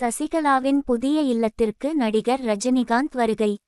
சசிகலாவின் புதிய இல்லத்திற்கு நடிகர் ரஜினிகாந்த் வருகை.